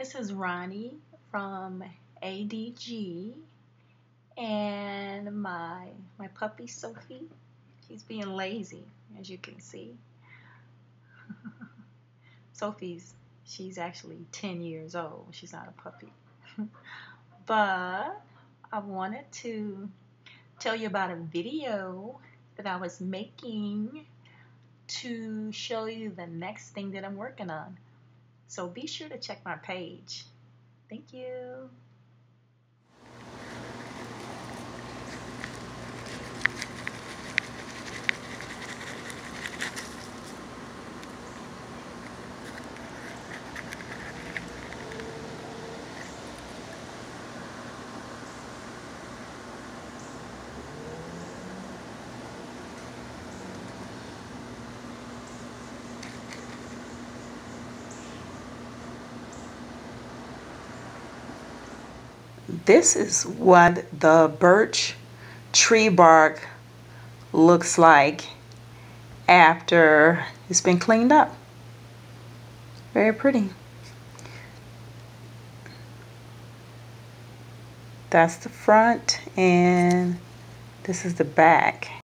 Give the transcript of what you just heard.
This is Roni from ADG and my my puppy Sophie. She's being lazy as you can see. Sophie's she's actually 10 years old. She's not a puppy. but I wanted to tell you about a video that I was making to show you the next thing that I'm working on. So be sure to check my page. Thank you. This is what the birch tree bark looks like after it's been cleaned up. Very pretty. That's the front and this is the back.